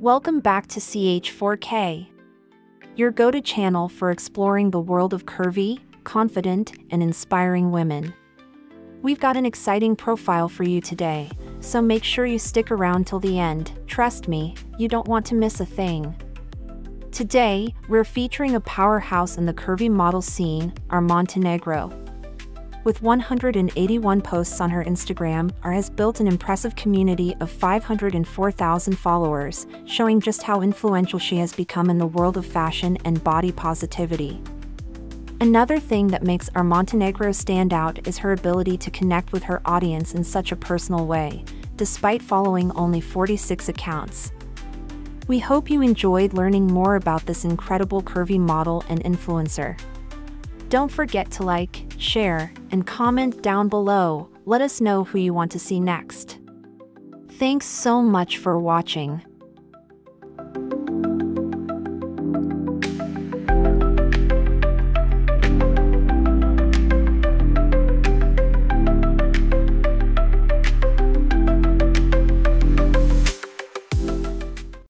Welcome back to CH4K, your go to channel for exploring the world of curvy, confident, and inspiring women. We've got an exciting profile for you today, so make sure you stick around till the end. Trust me, you don't want to miss a thing. Today, we're featuring a powerhouse in the curvy model scene, Are Montenegro. With 181 posts on her Instagram, Are has built an impressive community of 504,000 followers, showing just how influential she has become in the world of fashion and body positivity. Another thing that makes Are Montenegro stand out is her ability to connect with her audience in such a personal way, despite following only 46 accounts. We hope you enjoyed learning more about this incredible curvy model and influencer. Don't forget to like, share, and comment down below. Let us know who you want to see next. Thanks so much for watching.